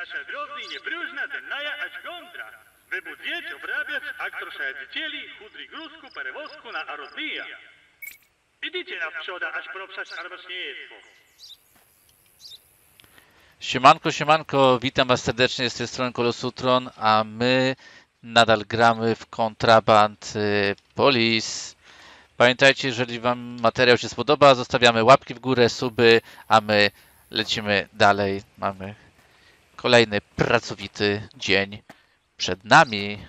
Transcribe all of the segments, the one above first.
nasza grozny i niepróżna cenna ać kontra. Wybudzieć, obrabiać, aktorza dziecieli, chudry gruzku, perewozku na arodnia. Idźcie na przoda, aż proprzać armaczniejstwo. Siemanko, siemanko, witam Was serdecznie z tej strony Kolosutron, a my nadal gramy w Kontraband y, Police. Pamiętajcie, jeżeli Wam materiał się spodoba, zostawiamy łapki w górę, suby, a my lecimy dalej. Mamy kolejny pracowity dzień przed nami.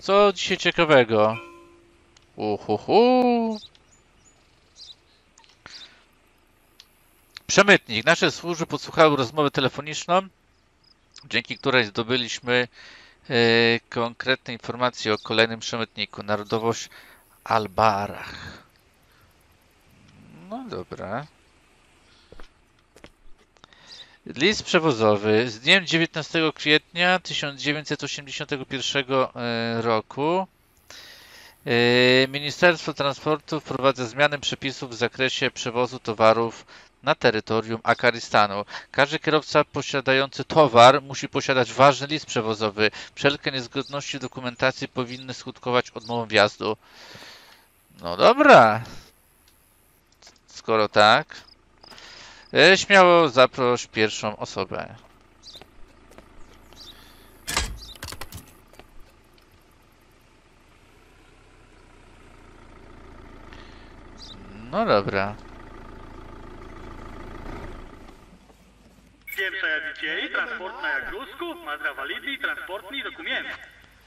Co dzisiaj ciekawego? Uhuhu. Przemytnik. Nasze służby podsłuchały rozmowę telefoniczną, dzięki której zdobyliśmy e, konkretne informacje o kolejnym przemytniku. Narodowość Albarach. No dobra. List przewozowy z dniem 19 kwietnia 1981 e, roku. E, Ministerstwo Transportu wprowadza zmiany przepisów w zakresie przewozu towarów na terytorium Akaristanu. Każdy kierowca posiadający towar musi posiadać ważny list przewozowy. Wszelkie niezgodności dokumentacji powinny skutkować odmową wjazdu. No dobra. Skoro tak, E, śmiało zaproś pierwszą osobę. No dobra. Pierwsza jadzicie i transport na Jagrusku ma zawalidny transportny dokument.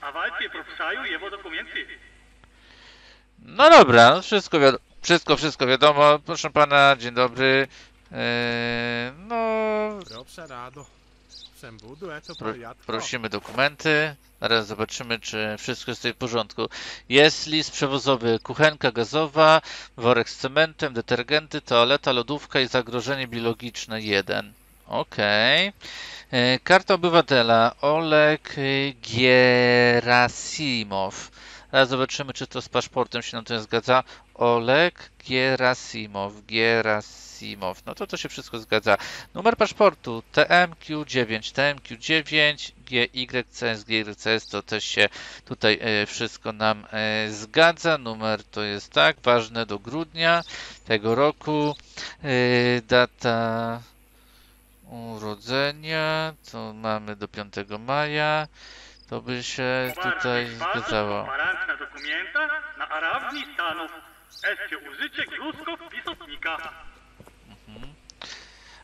A walcie profesaju jego dokumenty. No dobra, wszystko wiadomo. Wszystko, wszystko wiadomo. Proszę pana, dzień dobry. Eee, no, Proszę rado. Pro, prosimy dokumenty. Zaraz zobaczymy, czy wszystko jest tutaj w porządku. Jest list przewozowy, kuchenka gazowa, worek z cementem, detergenty, toaleta, lodówka i zagrożenie biologiczne 1. Okej. E, Karta obywatela Oleg Gierasimow. Teraz zobaczymy, czy to z paszportem się nam to zgadza. Oleg Gierasimow. Gierasimow. No to to się wszystko zgadza. Numer paszportu TMQ9, TMQ9, GYCS, GYCS to też się tutaj e, wszystko nam e, zgadza. Numer to jest tak, ważne do grudnia tego roku. E, data urodzenia to mamy do 5 maja. To by się tutaj zgadzało. Elfie, użycie glusków pisotnika.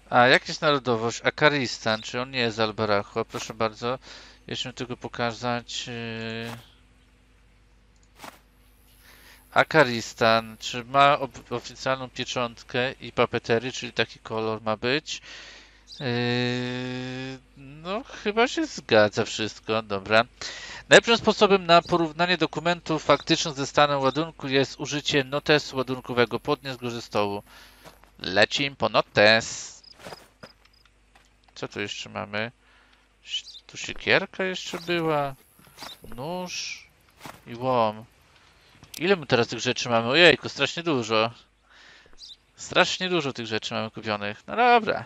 A jak jest narodowość? Akaristan, czy on nie jest z Proszę bardzo, jeszcze tylko pokazać. Yy, Akaristan, czy ma oficjalną pieczątkę i papeterię, czyli taki kolor ma być. Yy... No, chyba się zgadza wszystko, dobra. Najlepszym sposobem na porównanie dokumentów faktycznych ze stanem ładunku jest użycie notesu ładunkowego. Podnieś go ze stołu. Lecim po notes. Co tu jeszcze mamy? Tu siekierka jeszcze była. Nóż i łom. Ile my teraz tych rzeczy mamy? Ojejku, strasznie dużo. Strasznie dużo tych rzeczy mamy kupionych. No dobra.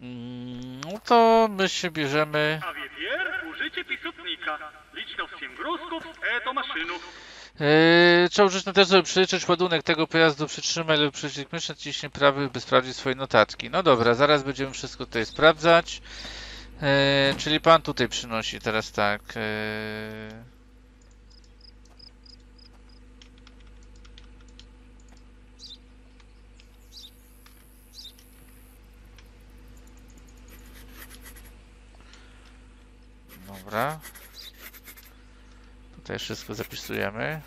Mm, no to my się bierzemy. Pier, użycie pisutnika. Licznościem gruzków, e to maszynów. Yy, trzeba użyć notesu, żeby przyliczyć ładunek tego pojazdu, przytrzymaj lub przycisk myszy, ciśnij prawy, by sprawdzić swoje notatki. No dobra, zaraz będziemy wszystko tutaj sprawdzać. Yy, czyli pan tutaj przynosi teraz tak. Yy... Dobra. Tutaj wszystko zapisujemy.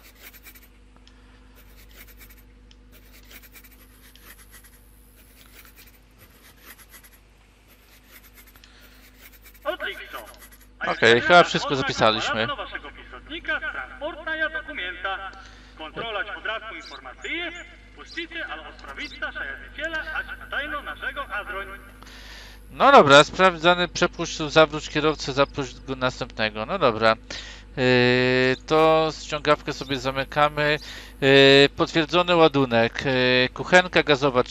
Okej, okay, chyba wszystko zapisaliśmy. Kontrola podatku informacji, pustice, ale osprawica, szajadziciela, aż tajno naszego adroń. No dobra, sprawdzany przepuść, zawróć kierowcę, zaproś go następnego. No dobra. Yy, to ściągawkę sobie zamykamy. Yy, potwierdzony ładunek. Yy, kuchenka gazowa,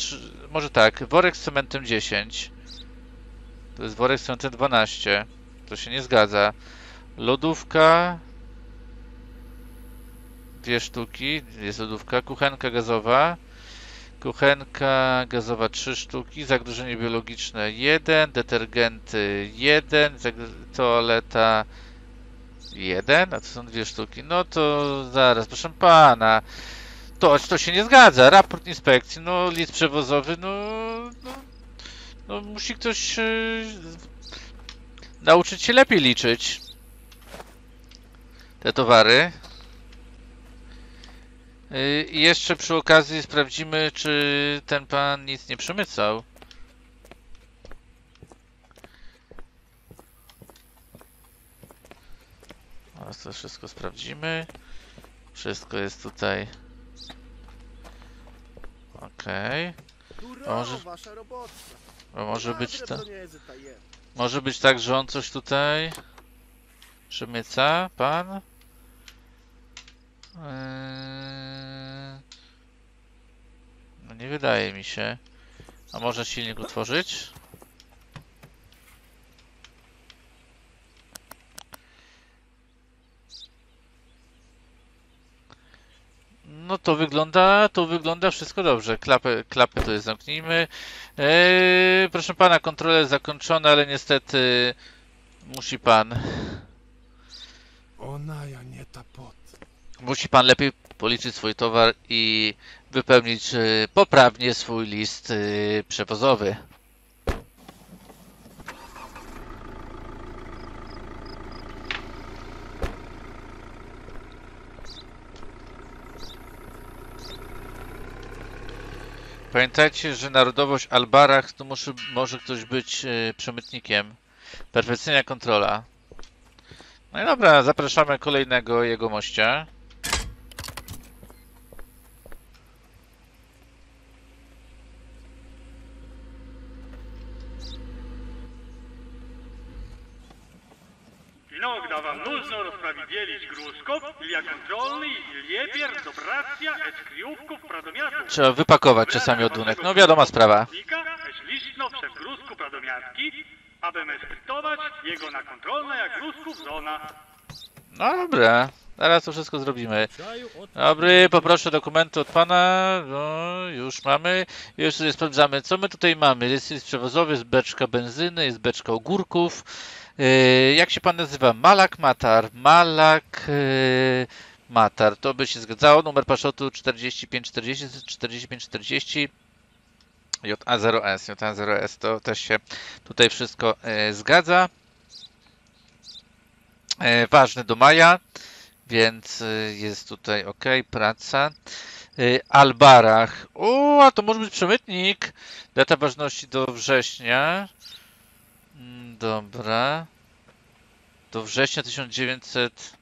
może tak, worek z cementem 10. To jest worek z 12. To się nie zgadza. Lodówka. Dwie sztuki. Jest lodówka. Kuchenka gazowa. Kuchenka gazowa 3 sztuki. Zagrożenie biologiczne 1. Detergenty 1. Toaleta 1. A to są dwie sztuki. No to zaraz, proszę pana. To, to się nie zgadza. Raport inspekcji, no list przewozowy, no, no, no musi ktoś yy, nauczyć się lepiej liczyć te towary. Yy, I jeszcze przy okazji sprawdzimy, czy ten pan nic nie przemycał. Teraz to wszystko sprawdzimy. Wszystko jest tutaj. Okej. Duro, Może-. Bo Może być, ta, może być tak, że on coś tutaj przemyca, pan? Eee, No nie wydaje mi się. A może silnik utworzyć? No to wygląda, to wygląda wszystko dobrze. Klapę, klapę to jest zamknijmy. Eee, proszę pana, kontrole zakończone, ale niestety musi pan, Ona ja nie ta pot musi pan lepiej policzyć swój towar i wypełnić y, poprawnie swój list y, przewozowy. Pamiętajcie, że narodowość Albarach to może, może ktoś być y, przemytnikiem. Perfekcyjna kontrola. No i dobra, zapraszamy kolejnego jegomościa. mościa. Trzeba wypakować czasami ładunek. No wiadoma sprawa. Aby jego na kontrolne jak gruzków zona. No dobra, zaraz to wszystko zrobimy. Dobry, poproszę dokumenty od pana. No, już mamy. Już sobie sprawdzamy, co my tutaj mamy. Jest jest beczka benzyny, jest beczka ogórków. Yy, jak się pan nazywa? Malak Matar. Malak yy, Matar. To by się zgadzało. Numer paszpotu 4540 4540 JA0S. JA0S to też się tutaj wszystko yy, zgadza. E, ważny do maja, więc e, jest tutaj ok, praca. E, Albarach. O, a to może być przemytnik. Data ważności do września. Mm, Dobra. Do września 1900.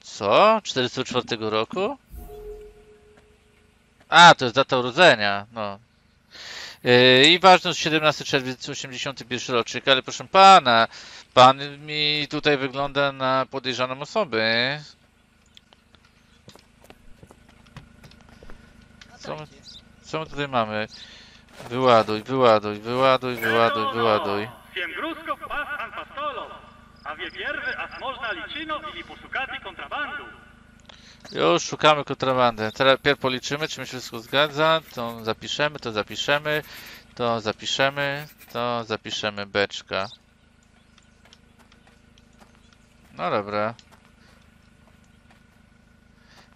Co? 404 roku? A, to jest data urodzenia. No. Yy, I ważność 17 czerwiec 81 rocznik, ale proszę pana, pan mi tutaj wygląda na podejrzaną osobę. Co my, co my tutaj mamy? Wyładuj, wyładuj, wyładuj, wyładuj, wyładuj. Pas. A wie można liczyno ili poszukati kontrabandu. Już szukamy kontrabandy. Teraz pierw policzymy, czy mi się wszystko zgadza. To zapiszemy, to zapiszemy, to zapiszemy, to zapiszemy beczka. No dobra.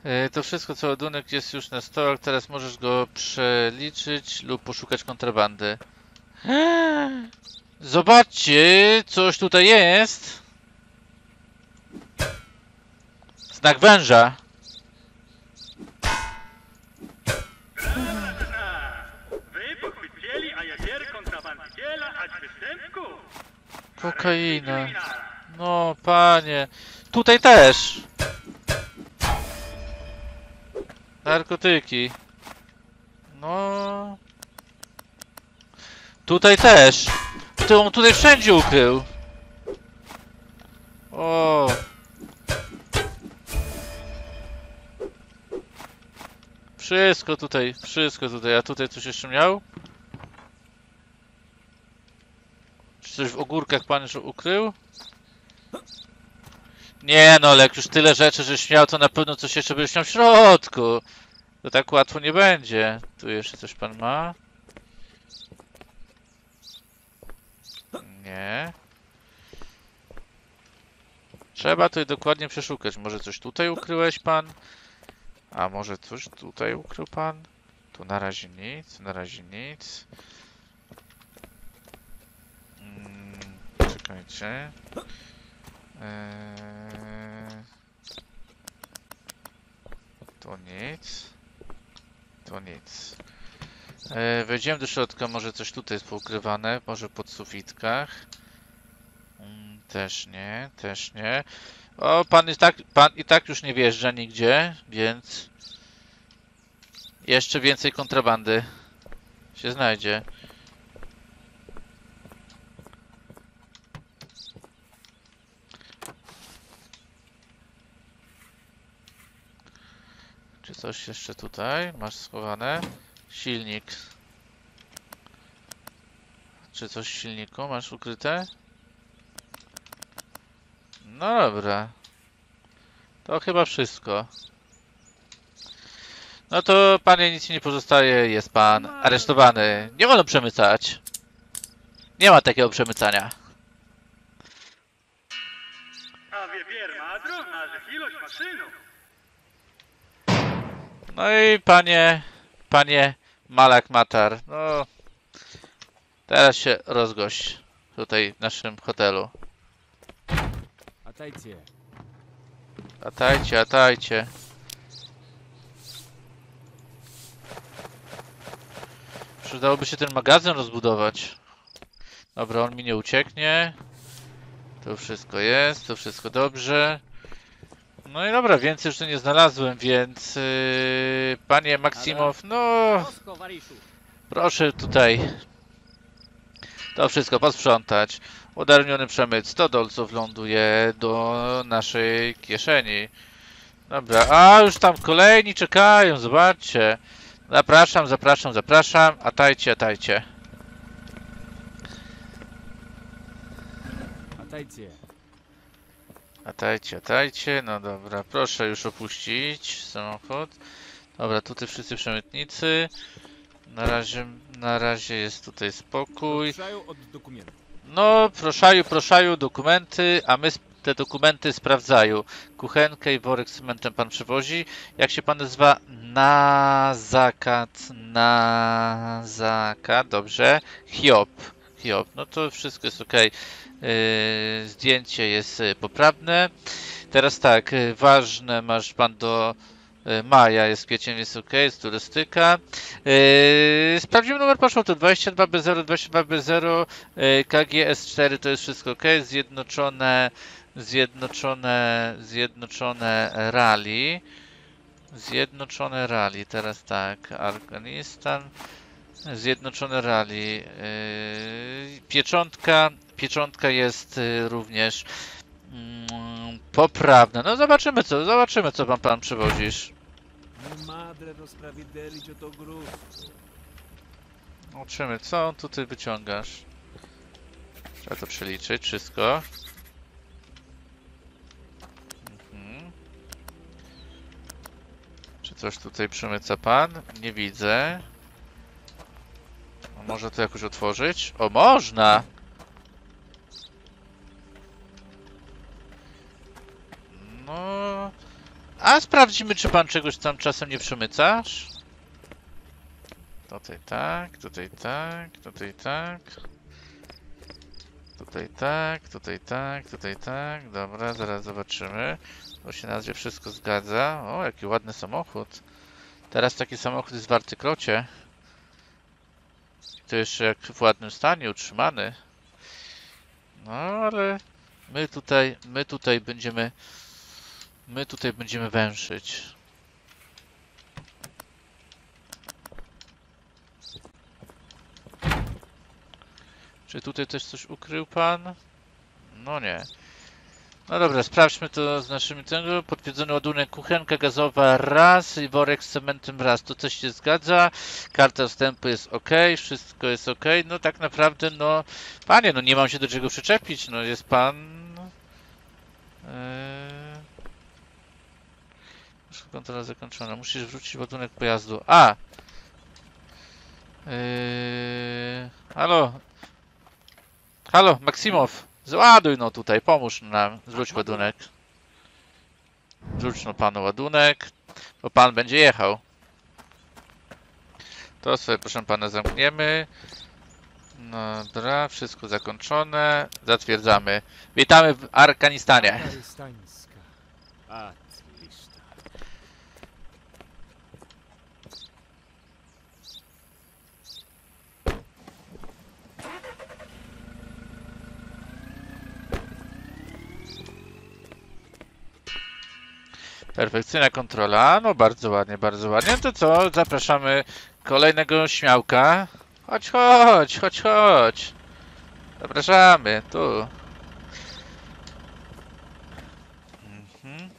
Yy, To wszystko co ładunek jest już na stołach, teraz możesz go przeliczyć lub poszukać kontrabandy. Zobaczcie, coś tutaj jest. Znak węża. Kryminala. No, panie. Tutaj też. Narkotyki. No. Tutaj też. Ty on tutaj wszędzie ukrył. O. Wszystko tutaj, wszystko tutaj. A tutaj coś jeszcze miał? Coś w ogórkach pan już ukrył? Nie no, ale jak już tyle rzeczy, że śmiał, to na pewno coś jeszcze będziesz miał w środku. To tak łatwo nie będzie. Tu jeszcze coś pan ma? Nie. Trzeba tutaj dokładnie przeszukać. Może coś tutaj ukryłeś pan? A może coś tutaj ukrył pan? Tu na razie nic, na razie nic. Mm, czekajcie. Eee, tu nic. Tu nic. Eee, wejdziemy do środka, może coś tutaj jest poukrywane, może pod sufitkach. Mm, też nie, też nie. O, pan tak, pan i tak już nie wjeżdża nigdzie, więc jeszcze więcej kontrabandy się znajdzie. Coś jeszcze tutaj masz schowane? Silnik. Czy coś w silniku masz ukryte? No dobra. To chyba wszystko. No to panie nic nie pozostaje, jest pan aresztowany. Nie wolno przemycać. Nie ma takiego przemycania. A wie pier madro, narzech ilość maszynu. No i panie, panie Malak Matar, no teraz się rozgość tutaj w naszym hotelu. Atajcie. Atajcie, atajcie. Przydałoby się ten magazyn rozbudować. Dobra, on mi nie ucieknie. To wszystko jest, to wszystko dobrze. No i dobra, więcej już tu nie znalazłem, więc yy, panie Maksimow, no proszę tutaj to wszystko posprzątać. Udarniony przemyt 100 dolców ląduje do naszej kieszeni. Dobra, a już tam kolejni czekają, zobaczcie. Zapraszam, zapraszam, zapraszam. Atajcie, atajcie. Atajcie. Atajcie, atajcie. No dobra, proszę już opuścić samochód. Dobra, tutaj wszyscy przemytnicy. Na razie, na razie jest tutaj spokój. No, proszaju, proszaju, dokumenty, a my te dokumenty sprawdzają. Kuchenkę i worek z cementem pan przywozi. Jak się pan nazywa? Nazakat, Nazakat, dobrze. Hiob, Hiob, no to wszystko jest ok. zdjęcie jest y, poprawne. Teraz tak, y, ważne masz pan do y, maja, jest kwiecień, jest ok, jest turystyka. Yy, sprawdzimy numer paszportu 22B0, 22B0, yy, KGS4 to jest wszystko ok, zjednoczone, zjednoczone, zjednoczone rally, zjednoczone rally, teraz tak, Afganistan, zjednoczone rally, pieczątka, pieczątka jest yy, również mm, poprawna, no zobaczymy co, zobaczymy co pan, pan przywozisz. Zobaczymy, co tutaj wyciągasz. Trzeba to przeliczyć, wszystko. Mhm. Czy coś tutaj przemyca pan? Nie widzę. Może to jakoś otworzyć? O, można! No... A sprawdzimy, czy pan czegoś tam czasem nie przemycasz? Tutaj tak, tutaj tak, tutaj tak. Tutaj tak, tutaj tak, tutaj tak. Dobra, zaraz zobaczymy. To się na razie wszystko zgadza. O, jaki ładny samochód. Teraz taki samochód jest w artyklocie. To jeszcze jak w ładnym stanie, utrzymany. No, ale my tutaj, my tutaj będziemy, my tutaj będziemy węszyć. Czy tutaj też coś ukrył pan? No nie. No dobra, sprawdźmy to z naszymi tego. Potwierdzony ładunek kuchenka gazowa raz i worek z cementem raz. To coś się zgadza. Karta wstępu jest ok, wszystko jest ok. No tak naprawdę, no panie, no nie mam się do czego przyczepić. No jest pan. Eee... Kontrola zakończona. Musisz wrócić ładunek pojazdu. A! Eee... Halo? Halo, Maksimow! Załaduj no tutaj, pomóż nam. Zwróć ładunek. Zwróć no panu ładunek, bo pan będzie jechał. To sobie proszę pana zamkniemy. Dobra, wszystko zakończone. Zatwierdzamy. Witamy w Arkanistanie. Afganistańska. Perfekcyjna kontrola. No bardzo ładnie, bardzo ładnie. To co? Zapraszamy kolejnego śmiałka. Chodź, chodź, chodź, chodź. Zapraszamy, tu. Mhm.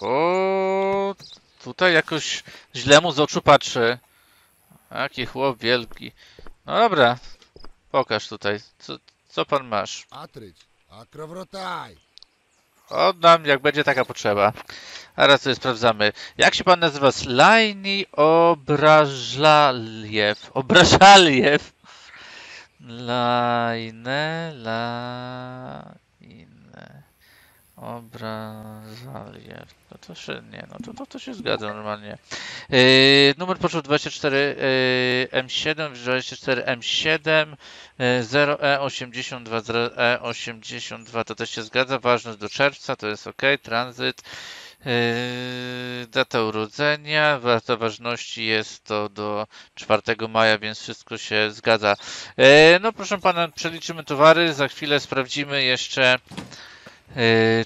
O, tutaj jakoś źle mu z oczu patrzy. Jaki chłop wielki. No dobra, pokaż tutaj. Co, co pan masz? Atryć, akrowrotaj. Oddam, jak będzie taka potrzeba. A Teraz sobie sprawdzamy. Jak się pan nazywa? Slajni Obrażaliew. Obrażaliew. Lajne, lajne. Obrażaliew. No to się, nie, no to, to, to się zgadza normalnie. Yy, numer pocztu 24 yy, M7, 24 M7, yy, 0E82, 0E82 to też się zgadza. Ważność do czerwca, to jest ok. Tranzyt. Yy, data urodzenia, data ważności jest to do 4 maja, więc wszystko się zgadza. Yy, no proszę pana, przeliczymy towary, za chwilę sprawdzimy jeszcze,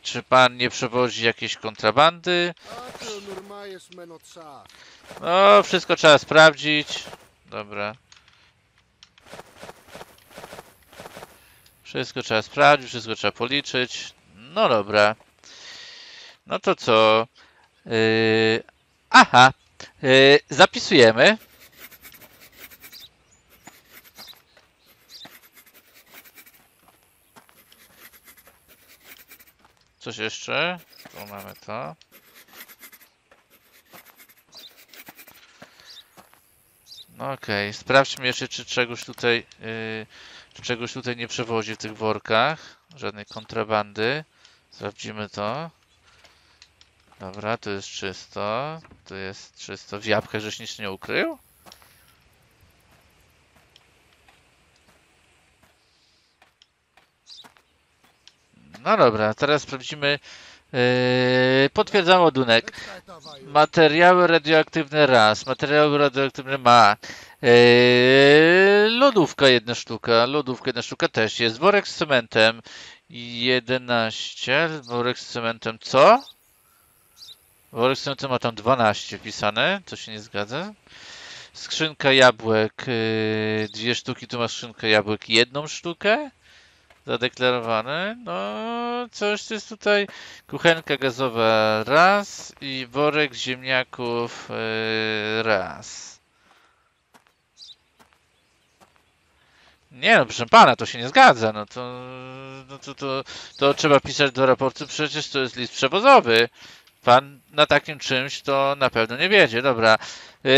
czy pan nie przewozi jakiejś kontrabandy. No, wszystko trzeba sprawdzić. Dobra. Wszystko trzeba sprawdzić, wszystko trzeba policzyć. No dobra. No to co? Yy... Aha. Yy, zapisujemy. Coś jeszcze? Tu mamy to. No okej, sprawdźmy jeszcze, czy czegoś tutaj, yy, czy czegoś tutaj nie przewozi w tych workach. Żadnej kontrabandy. Sprawdzimy to. Dobra, tu jest czysto. Tu jest czysto. W jabłkach żeś nic nie ukrył? No dobra, teraz sprawdzimy. Yy, potwierdzam ładunek. Materiały radioaktywne raz, materiały radioaktywne ma. Eee, lodówka jedna sztuka, lodówka jedna sztuka też jest. Worek z cementem 11, worek z cementem co? Worek z cementem ma tam 12 wpisane, to się nie zgadza. Skrzynka jabłek, yy, dwie sztuki, tu ma skrzynka jabłek, jedną sztukę. Zadeklarowane. No, coś jest tutaj. Kuchenka gazowa raz i worek ziemniaków yy, raz. Nie no, proszę pana, to się nie zgadza. No to, no to, to, to trzeba pisać do raportu, przecież to jest list przewozowy. Pan na takim czymś to na pewno nie wiedzie. Dobra. Yy,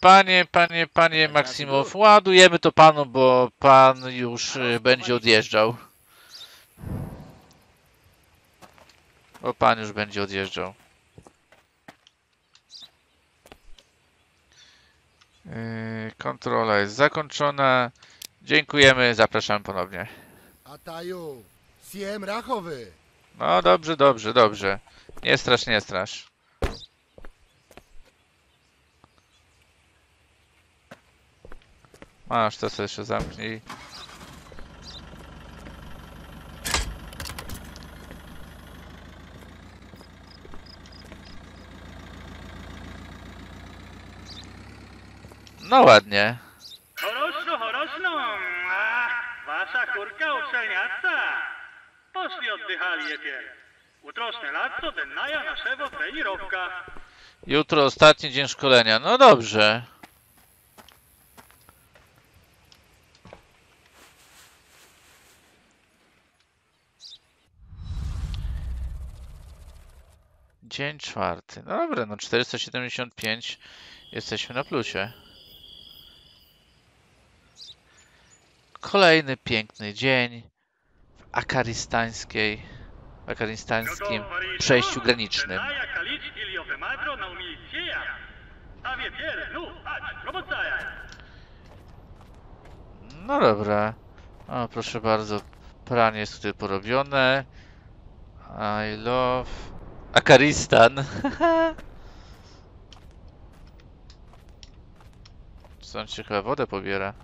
panie, panie, panie Maksimow, ładujemy to panu, bo pan już yy, będzie odjeżdżał. Bo pan już będzie odjeżdżał. Yy, kontrola jest zakończona. Dziękujemy, zapraszam ponownie. A taju, siem rachowy. No dobrze, dobrze, dobrze. Nie strasz, nie strasz. Masz, to sobie jeszcze zamknij. No ładnie. Хорошо, хорошо. A, wasza kurka dennaja naszego trenirowka. Jutro ostatni dzień szkolenia. No dobrze. Dzień czwarty. No dobra, no 475. Jesteśmy na plusie. Kolejny piękny dzień w akaristańskim przejściu granicznym. No. No dobra. O, proszę bardzo. Pranie jest tutaj porobione. I love... Akaristan. Stąd się chyba wodę pobiera.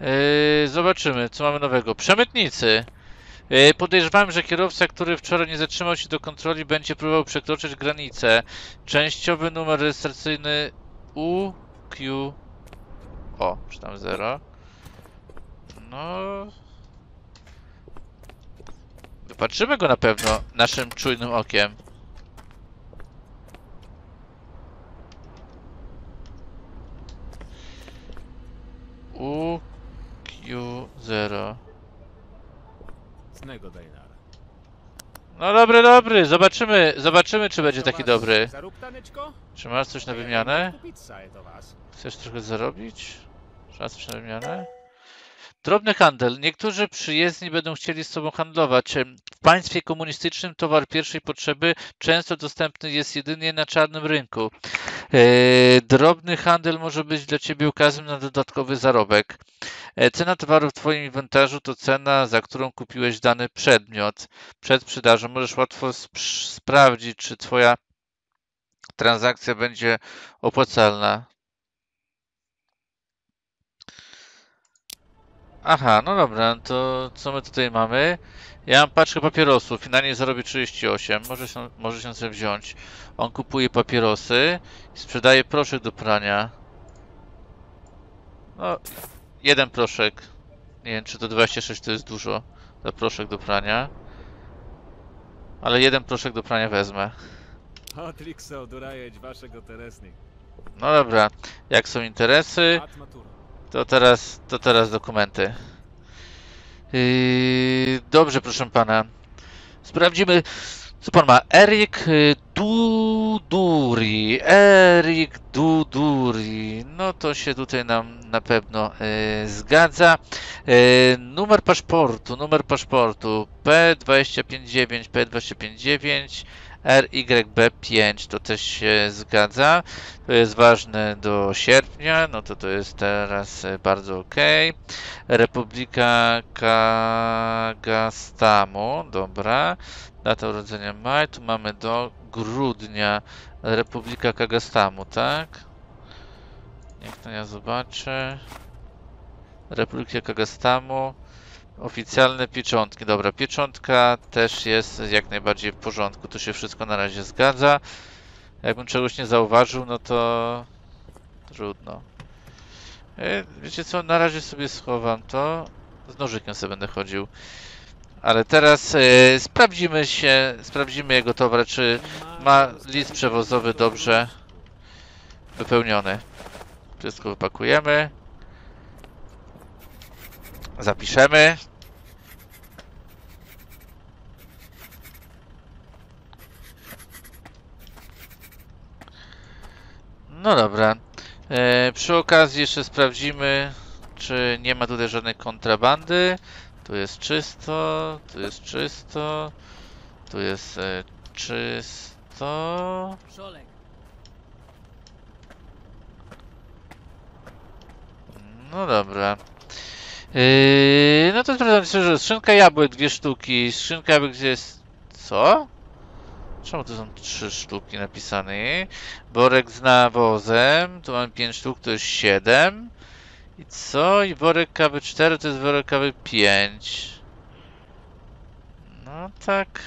Yy, zobaczymy, co mamy nowego. Przemytnicy. Yy, podejrzewam, że kierowca, który wczoraj nie zatrzymał się do kontroli, będzie próbował przekroczyć granicę. Częściowy numer rejestracyjny UQ. O, czy tam 0. No. Wypatrzymy go na pewno naszym czujnym okiem. UQ0. Z nego Dejnar. No dobry, dobry. Zobaczymy, zobaczymy czy będzie taki dobry. Czy masz coś na wymianę? Chcesz trochę zarobić? Czy masz coś na wymianę? Drobny handel. Niektórzy przyjezdni będą chcieli z Tobą handlować. W państwie komunistycznym towar pierwszej potrzeby często dostępny jest jedynie na czarnym rynku. E, Drobny handel może być dla Ciebie okazją na dodatkowy zarobek. E, Cena towaru w Twoim inwentarzu to cena, za którą kupiłeś dany przedmiot. Przed sprzedażą możesz łatwo sp- sprawdzić, czy Twoja transakcja będzie opłacalna. Aha, no dobra, no to co my tutaj mamy? Ja mam paczkę papierosów, finalnie zarobię 38, może się, może się sobie wziąć. On kupuje papierosy i sprzedaje proszek do prania. No, jeden proszek. Nie wiem, czy to 26 to jest dużo za proszek do prania. Ale jeden proszek do prania wezmę. No dobra, jak są interesy? To teraz, to teraz dokumenty. Yy, dobrze, proszę pana. Sprawdzimy, co pan ma. Erik Duduri. Erik Duduri. No to się tutaj nam na pewno y, zgadza. Y, numer paszportu, numer paszportu P259, P259. RYB5 to też się zgadza. To jest ważne do sierpnia, no to to jest teraz e, bardzo ok. Republika Kagastamu, dobra. Data urodzenia maj, tu mamy do grudnia. Republika Kagastamu, tak? Niech to ja zobaczę. Republika Kagastamu. Oficjalne pieczątki. Dobra, pieczątka też jest jak najbardziej w porządku. To się wszystko na razie zgadza. Jakbym czegoś nie zauważył, no to trudno. E, Wiecie co, na razie sobie schowam to. Z nożykiem sobie będę chodził. Ale teraz e, sprawdzimy się, sprawdzimy jego towar, czy ma list przewozowy dobrze wypełniony. Wszystko wypakujemy. Zapiszemy. No dobra. E, przy okazji jeszcze sprawdzimy, czy nie ma tutaj żadnej kontrabandy. Tu jest czysto, tu jest czysto, tu jest e, czysto. No dobra. Yy, no to sprawdzam szczerze, skrzynka jabłek dwie sztuki, skrzynka jabłek gdzie jest... Co? Czemu tu są trzy sztuki napisane? Worek z nawozem, tu mam pięć sztuk, to jest siedem. I co? I worek kawy 4 to jest worek kawy 5. No tak...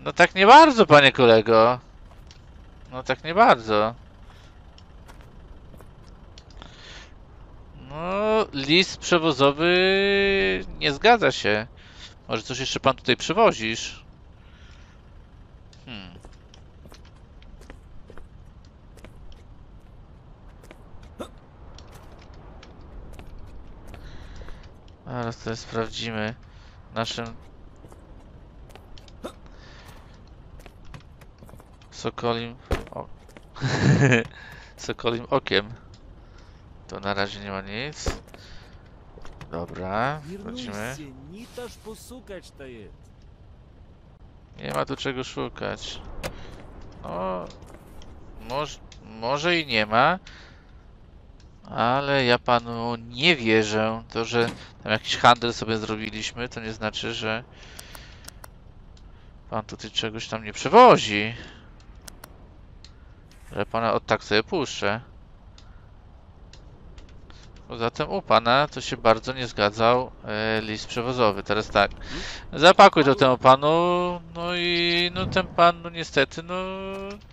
No tak nie bardzo, panie kolego. No tak nie bardzo. No, list przewozowy nie zgadza się. Może coś jeszcze pan tutaj przywozisz? Hmm. Zaraz sobie sprawdzimy naszym Sokolim o... Sokolim okiem. To na razie nie ma nic. Dobra, wchodzimy. Nie ma tu czego szukać. No, może, może i nie ma. Ale ja panu nie wierzę. To, że tam jakiś handel sobie zrobiliśmy, to nie znaczy, że pan tutaj czegoś tam nie przewozi. Że pana od tak sobie puszczę. Poza tym u pana to się bardzo nie zgadzał e, list przewozowy. Teraz tak. Zapakuj to temu panu, no i no ten pan no niestety no,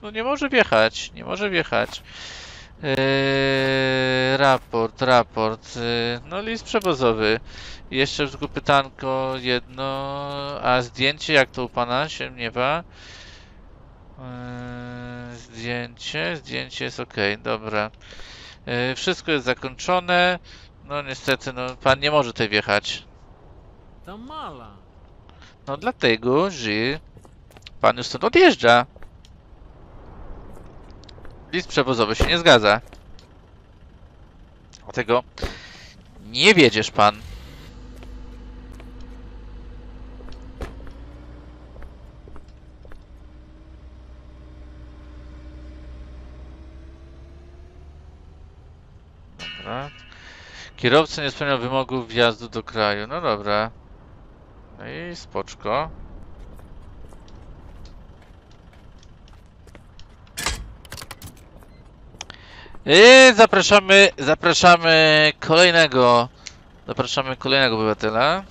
no nie może wjechać, nie może wjechać. Eee, raport, raport, eee, no list przewozowy. Jeszcze tylko pytanko jedno, a zdjęcie jak to u pana się miewa? Eee, zdjęcie, zdjęcie jest ok, dobra. E, wszystko jest zakończone. No niestety, no pan nie może tutaj wjechać. Ta mala. No dlatego, że pan już stąd odjeżdża. List przewozowy się nie zgadza. Dlatego nie wiedziesz pan. Kierowca nie spełniał wymogów wjazdu do kraju. No dobra. No i spoczko. I zapraszamy, zapraszamy kolejnego, zapraszamy kolejnego obywatela.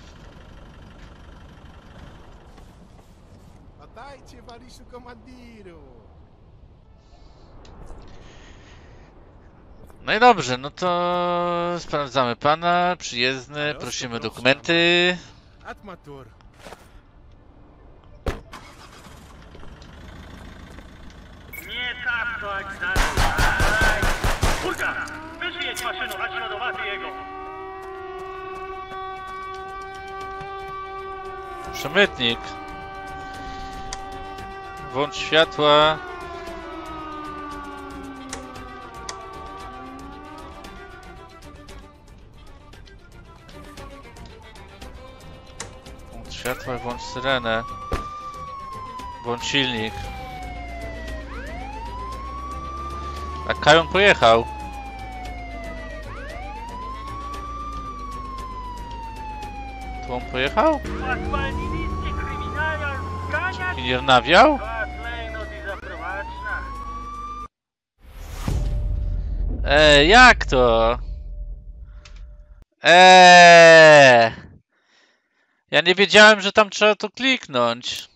No i dobrze, no to sprawdzamy pana, przyjezdny, prosimy dokumenty. Nie tak. Aj. Kurka, wyżyjedź maszyną na śladowaty jego. Przemytnik. Włącz światła. światła, włącz syrenę. Włącz silnik. A Kajon pojechał. Tu on pojechał? I nawiał? Eee, jak to? Eee! Ja nie wiedziałem, że tam trzeba to kliknąć.